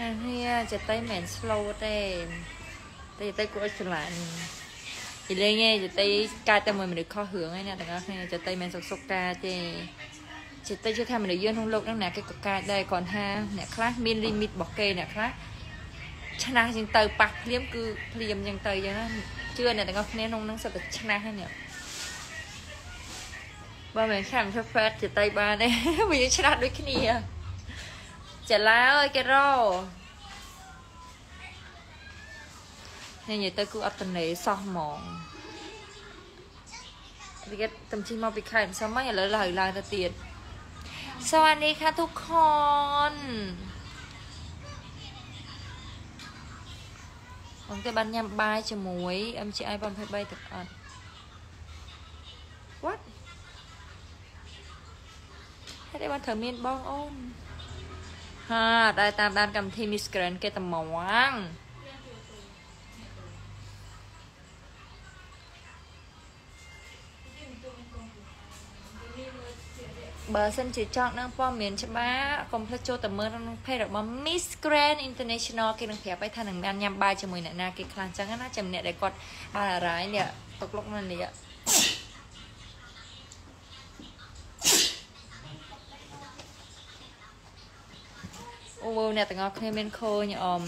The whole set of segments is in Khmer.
អាហៀចតៃមិន slow ទេតែចតៃគួរឲ្យស្រឡាញ់ពីលេងឯងចតៃកើតតែមួយមនុស្សខុសរឿងឯណាទាំងអស់គ្នាចតៃមិនសុកសុកកាទេចតៃជឿថាមនុស្សយើងក្នុងលោកហ្នឹងណាគេក៏កើតដែរគ្រាន់ថាអ្នកខ្លះមាន limit របស់គេអ្នកខ្លះឆ្នាស់ជាងទៅប៉ះភ្លាមគឺភ្លាមជាងទៅអញ្ចឹងណាជឿអ្នកទាំងអស់គ្នាក្នុងហ្នឹងសិតតែឆ្នាស់ហ្នឹងបើមិនខាំធ្វើ fat ចតៃបានទេវាឆ្នាស់ដូចគ្នា ចាឡាអើយគេរោនេះនិយាយទៅគឺអត់តនេសោះហ្មងវាគេតំជីមកពីខេត្តសម័យឥឡូវឡើងឡើងទៅទៀតសวัสดีค่ะทุกคนបងតែបានញ៉ាំបាយជាមួយ MCI 23ទឹកអត់ What ហេតុអីបានត្រូវមានបងអូន ហាដែលតាមដានកម្មវិធី Miss Grand គេតំងបើសិនជាចង់ដឹងព័ត៌មានច្បាស់កុំភ្លេចចូលទៅមើលក្នុង page របស់ Miss Grand International គេនឹងប្រាប់ឲ្យថានឹងបានញ៉ាំបាយជាមួយអ្នកណាគេខ្លះអញ្ចឹងណាចាំអ្នកដែលគាត់បានអារ៉ៃនេះទុកលុកនៅនេះ អូអ្នកទាំងអស់គ្នាមានឃើញអម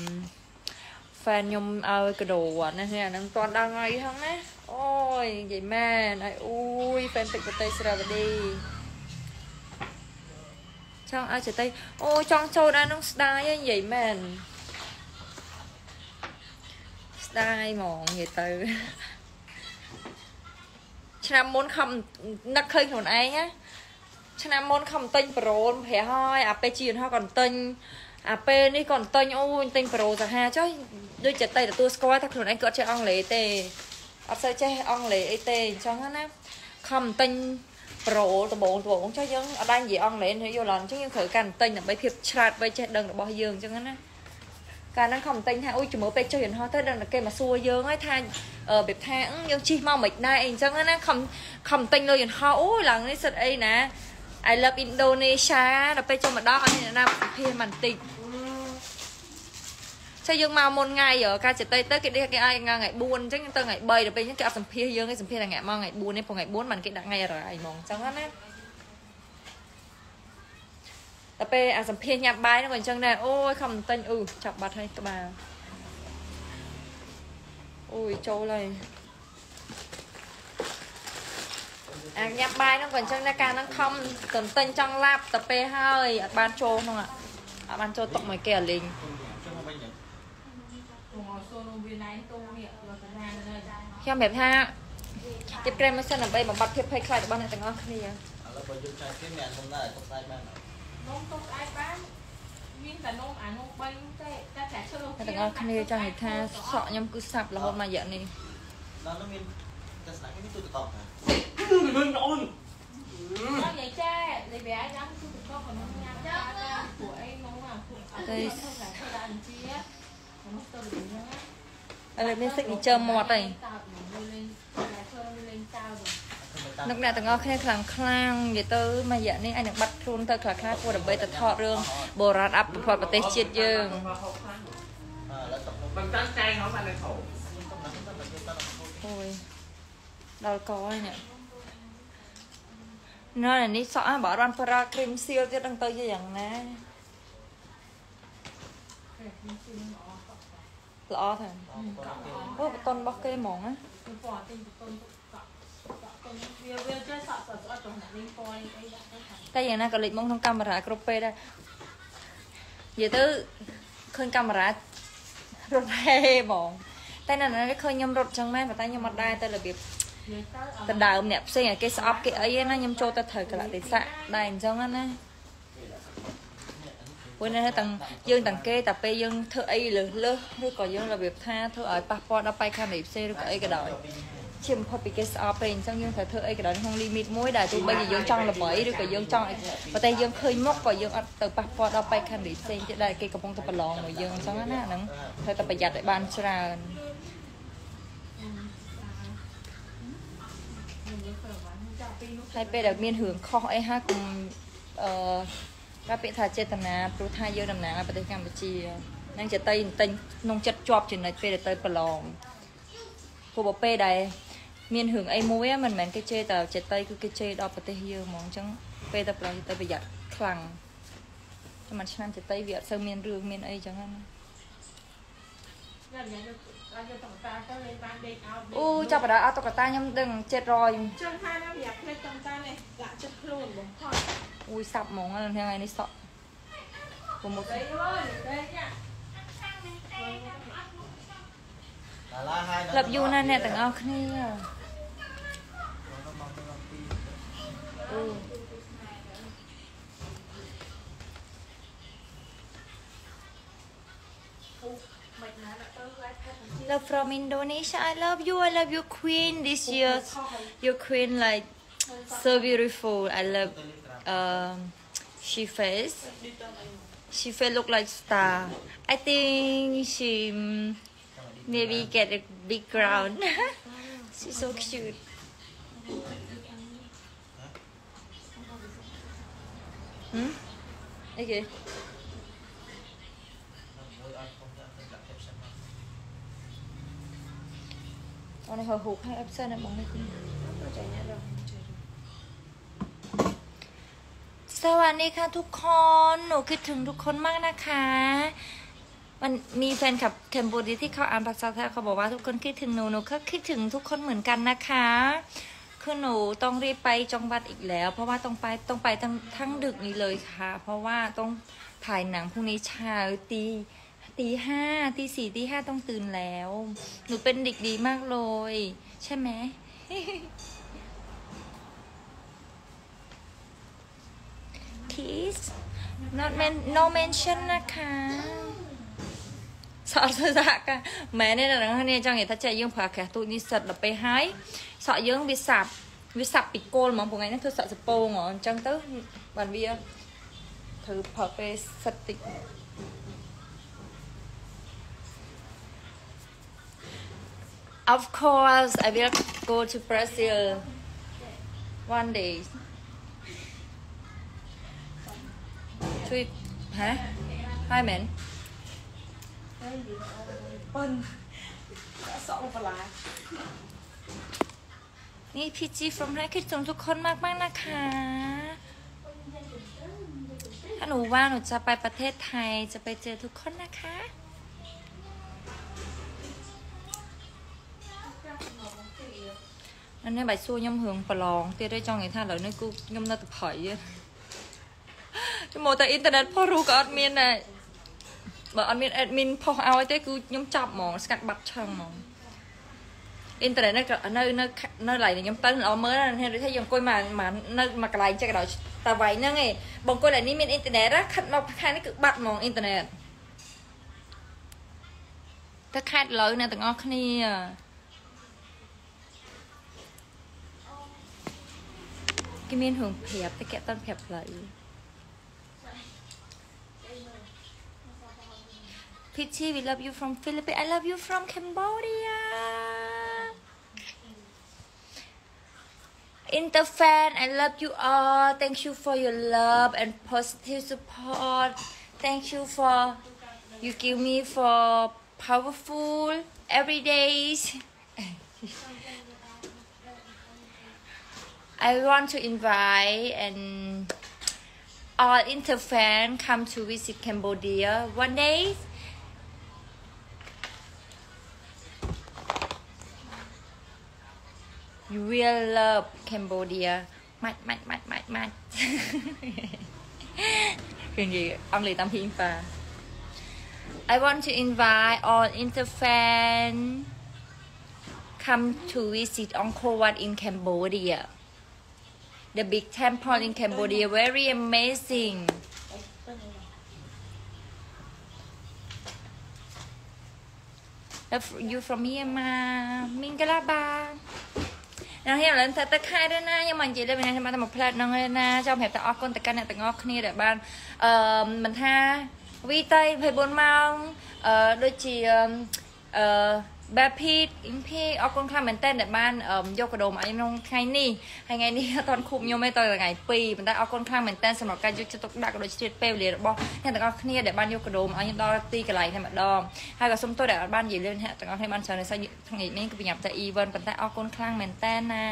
fan ខ្ញុំឲ្យកដោអត់ណានេះអានឹងតន់ដល់ថ្ងៃហ្នឹងណាអូយនិយាយមែនហើយអូយ fan ពេជ្រប្រទេសស្រាវឌីចង់ឲ្យចតីអូចង់ចូលដល់ក្នុងស្ដាយហ្នឹងនិយាយមែនស្ដាយហ្មងនិយាយទៅឆ្នាំមុនខំនឹកឃើញខ្លួនឯងណាឆ្នាំមុនខំទិញប្រូនប្រះហើយអាពេលជាហោះក៏ទិញ អាពេលនេះក៏ទិញអូយទិញប្រូសាហាចុះដូចចិត្តតែទទួលស្គាល់ថាខ្លួនឯងគាត់ចេះអង់គ្លេសទេអត់សូវចេះអង់គ្លេសអីទេអញ្ចឹងណាខំទិញប្រូដបងដបងចុះយើងអត់ដែរនិយាយអង់គ្លេសយល់អត់អញ្ចឹងយើងត្រូវការទិញដើម្បីភាពឆ្លាតវៃចេះដឹងរបស់យើងអញ្ចឹងណាកាលហ្នឹងខំទិញថាអូយជំរឿពេកចុះយន្តហោះទៅដឹងតែគេមកសួរយើងហើយថារបៀបថាយើងជិះមកមិនដែរអីអញ្ចឹងណាខំខំទិញលើយន្តហោះអូយឡើងនេះសិតអីណា I love Indonesia ដល់ពេលចូលមកដល់អត់មានណាពិភាក្សាបន្តិចចុះយើងមកមុនថ្ងៃការចិត្តទៅគេគេឲ្យថ្ងៃ4អញ្ចឹងទៅថ្ងៃ3ដល់ពេលអញ្ចឹងគេអត់សម្ភាសយើងទេសម្ភាសតែថ្ងៃមកថ្ងៃ4នេះព្រោះថ្ងៃ4មិនគេដាក់ថ្ងៃរ៉ាយហ្មងអញ្ចឹងណាដល់ពេលអាសម្ភាសញ៉ាំបាយហ្នឹងក៏អញ្ចឹងដែរអូយខំទិញអឺចាប់បាត់ហើយក្បាលអូយចូលហើយ អាញ៉ាំបាយហ្នឹងក៏អញ្ចឹងដែរកាលហ្នឹងខំទន្ទិញចង់ឡាប់ទៅពេលហើយអត់បានចូលក្នុងអត់បានចូលតុកមួយគេអាលេងខ្ញុំប្រាប់ថាជិបក្រែមមិនសិនដើម្បីបំបត្តិភាពភ័យខ្លាចរបស់អ្នកទាំងអស់គ្នាឥឡូវបើយើងចែកគ្នាមានខ្ញុំដែរទុកស្អែកបាននំទុកស្អែកបានមានតែនំអានំ3ទេតែតែឈើអ្នកទាំងអស់គ្នាចង់និយាយថាសក់ខ្ញុំគឺសាប់រហូតមករយៈនេះដល់នោះមាន ទស្សនៈគេមានទូទឹកកកណាមើលអូនដល់យាយចានិយាយឲ្យញ៉ាំទូទឹកកកក៏មិនញ៉ាំដែរពួកអីមកអាពួកអត់ទៅដល់អញ្ជាមកទៅវិញណាឥឡូវមាន signature មាត់ហើយលោកអ្នកទាំងអស់គ្នាខ្លាំងខ្លាំងនិយាយទៅមួយរយៈនេះអាចនឹងបាត់ខ្លួនទៅខ្លះខ្លះព្រោះដើម្បីទៅថតរឿងបុរាណអភិវឌ្ឍប្រទេសជាតិយើងអូយ ដល់កហើយនេះណ៎នេះសក់អាបើអត់បានប្រើគ្រីមសៀលទៀតនឹងទៅជាយ៉ាងណាល្អថាអូបតនរបស់គេហ្មងណាតែយ៉ាងណាក៏លេចមកក្នុងកាមេរ៉ាគ្រប់ពេលដែរនិយាយទៅឃើញកាមេរ៉ារត់ហេហ្មងតែនៅនេះឃើញខ្ញុំរត់ចឹងមែនប៉ុន្តែខ្ញុំអត់ដែរទៅរបៀប ដណ្ដើមអ្នកផ្សេងឲ្យគេស្អប់គេអីណាខ្ញុំចូលទៅត្រូវកលៈទេសៈដែរអញ្ចឹងណាព្រោះនៅទាំងយើងទាំងគេតែពេលយើងធ្វើអីលើសលើសឬក៏យើងរបៀបថាធ្វើឲ្យប៉ះពាល់ដល់បេក្ខនាផ្សេងឬក៏អីក៏ដោយជាបំផុតពីគេស្អប់ពេកអញ្ចឹងយើងត្រូវធ្វើអីក៏ដោយក្នុង limit មួយដែលទោះបីជាយើងចង់ល្បីឬក៏យើងចង់ប៉ុន្តែយើងឃើញមុខក៏យើងអត់ទៅប៉ះពាល់ដល់បេក្ខនាផ្សេងទៀតដែលគេកំពុងតែប្រឡងមួយយើងអញ្ចឹងណាហ្នឹងត្រូវតែប្រយ័ត្នឲ្យបានច្រើន ហើយពេលដែលមានរឿងខុសអីហើយកុំអឺក៏ពាក្យថាចេតនាព្រោះថាយើងតំណាងឲ្យប្រទេសកម្ពុជានឹងចតីទិញក្នុងចិត្តជាប់ចំណិតពេលដែលទៅប្រឡងព្រោះបើពេលដែលមានរឿងអីមួយ á មិនមែនគេជេរតែចតីគឺគេជេរដល់ប្រទេសយើងហ្មងអញ្ចឹងពេលទៅប្រឡងទៅប្រយ័ត្នខ្លាំងតែមួយឆ្នាំចតីវាអត់សូវមានរឿងមានអីអញ្ចឹងណា ញ៉ាំញ៉ាំដល់យកតុកតាទៅលេងបានដេកអោតអូចាប់បដាអត់តុកតាខ្ញុំដឹង700ចឹងថាណាវាផ្លេចតុកតានេះដាក់ចិត្តខ្លួនបំផុតអូយសាប់ហ្មងថ្ងៃនេះសក់ពុំមកដេកអើយដេកញ៉ាំតាឡាហើយក្លឹបយូណាអ្នកទាំងអស់គ្នាអូមិ Love from Indonesia. I love you. I love your queen this year. Your queen like so beautiful. I love um she face. She face look like star. I think she mm, maybe get a big crown. She's so cute. ហឹម con này hồi hụt hay ấp sơn em bóng này không สวัสดีค่ะทุกคน หนูคิดถึงทุกคนมากนะคะ มันมีแฟนคลับเทมโบดีที่เขาอ่านภาษาไทยเขาบอกว่าทุกคนคิดถึงหนู หนูก็คิดถึงทุกคนเหมือนกันนะคะ คือหนูต้องรีบไปจังหวัดอีกแล้ว เพราะว่าต้องไปต้องไปทั้งทั้งดึกนี้เลยค่ะ เพราะว่าต้องถ่ายหนังพรุ่งนี้เช้าตี ตีห้าตีสี่ตีห้าต้องตื่นแล้ว หนูเป็นเด็กดีมากเลย ใช่ไหมคิส not men no mention นะคะสอดสะกันแม่ในหนังเนี่ยจังเห็นทัชใจยังผาแขกตัวนี้สัตว์ไปหายสอดยังวิสับวิสับปิดโกลมองพวกไงนั่นคือสอดสโปงเหรอจังเต้งบันเบียถือผาไปสติ Of course, I will go to Brazil one day. To, huh? Hi, man. Hey, นี่พีจี from แรกคิดถึงทุกคนมากมากนะคะ ถ้าหนูว่าหนูจะไปประเทศไทยจะไปเจอทุกคนนะคะ នេះបាច់សួរខ្ញុំរឿងប្រឡងទៀតទេចង់និយាយថាឥឡូវនេះគូខ្ញុំនៅតែប្រៃខ្ញុំមកតែអ៊ីនធឺណិតផុសរូក៏អត់មានដែរបើអត់មាន admin ផុសឲ្យទេគឺខ្ញុំចាប់ហ្មងស្កាត់បាត់ឆឹងហ្មងអ៊ីនធឺណិតនៅនៅនៅឡើយខ្ញុំទៅល្អមើលណាស់ដូចថាយើងអង្គុយមកនៅមកកន្លែងចេះក៏ដោយតែវាយហ្នឹងឯងបងអង្គុយឡើយនេះមានអ៊ីនធឺណិតខិតមកខាងនេះគឺបាត់ហ្មងអ៊ីនធឺណិតតែខែតលើអ្នកទាំងអស់គ្នា គេមានរឿងប្រាប់តែគេអត់តន់ប្រាប់ផ្លូវ Pichi, we love you from Philippines. I love you from Cambodia. Interfan, I love you all. Thank you for your love and positive support. Thank you for you give me for powerful every days. I want to invite and all Interfan come to visit Cambodia one day. You will love Cambodia. Mạch mạch mạch mạch mạch. Gì? Ông tâm hiên. I want to invite all Interfan come to visit Angkor Wat in Cambodia. The big temple in Cambodia, very amazing. Love you from Myanmar. Mingalaba. ណាខ្ញុំឡើងតែទឹកខែទៅណាខ្ញុំមកនិយាយលើពីណាខ្ញុំបានតែមកផ្លែតហ្នឹងឯណាចង់ប្រាប់តែអរគុណទៅកាន់អ្នកទាំងអស់គ្នាដែលបានអឺមិនថាវីតៃ24ម៉ោងអឺដូចជាអឺ បែបភីភីអរគុណខ្លាំងមែនតើដែលបានអឺយកកដោមកឲ្យក្នុងថ្ងៃនេះហើយថ្ងៃនេះអត់ទាន់ខូបខ្ញុំទេតើថ្ងៃ2ប៉ុន្តែអរគុណខ្លាំងមែនតើសម្រាប់ការយកចិត្តទុកដាក់ក៏ដូចជាពេលវេលារបស់អ្នកទាំងអស់គ្នាដែលបានយកកដោមកឲ្យខ្ញុំដល់ទីកន្លែងតែម្ដងហើយក៏សូមទោសដែលអត់បាននិយាយលឿនអ្នកទាំងអស់គ្នាបានច្រើនតែថ្ងៃនេះគឺបញ្ញាប់តែ event ប៉ុន្តែអរគុណខ្លាំងមែនតើណា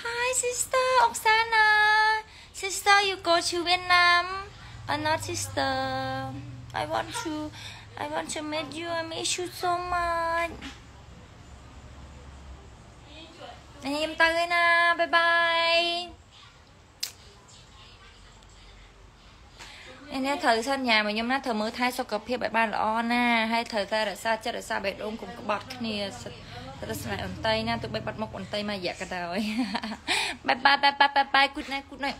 Hi sister Oksana Sister you go to Vietnam or not sister I want to I want to meet you I miss you so much ខ្ញុំទៅហើយណាបាយបាយនេះត្រូវសន្យាមកខ្ញុំណាត្រូវមើលថែសុខភាពឲ្យបានល្អណាហើយត្រូវតែរក្សាចិត្តរក្សាបេះដូងកុំក្បត់គ្នាត្រូវស្នេហ៍អន្តីណាទោះបីបាត់មុខអន្តីមករយៈក៏ដោយបាយបាយបាយបាយបាយ good night good night